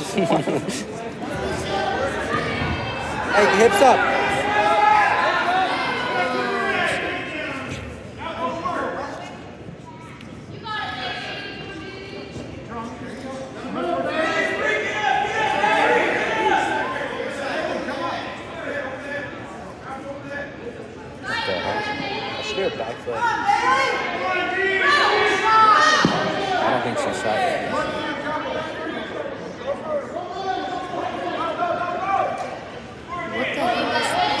hey, hips up. Backflip. I don't think she shot yet. What the hell is that?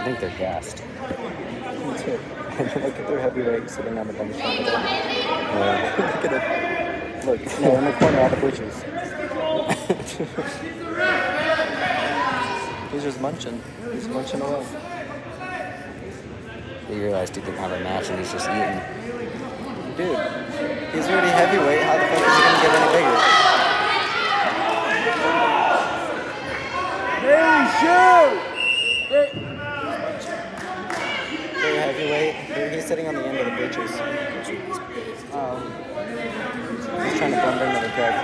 I think they're gassed. Look at their heavyweight sitting on the bench. Yeah. Look at it. Look, no, in the corner, all the bushes. He's just munching. He's munching away. You realize he didn't have a match and he's just eating. Dude, he's already heavyweight. How the fuck is he gonna get any bigger? Hey, shoot! They're heavyweight. Dude, he's sitting on the end of the bridges. Um, he's trying to bump into the crowd.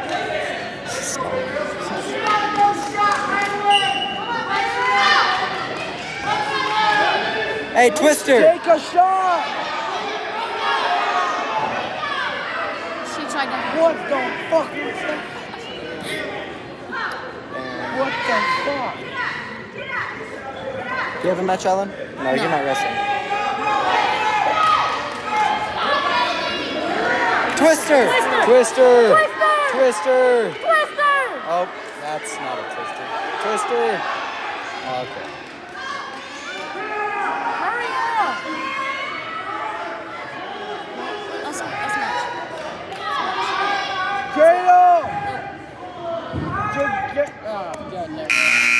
Hey, Twister! Take a shot! She tried to. What the fuck was that? What the fuck? Do you have a match, Alan? No, you're not wrestling. Twister! Twister! Twister! Twister! Oh, that's not a twister. Twister! Oh, okay. Hurry up! Let's match. Kato! Just. Oh, God, no. Ah,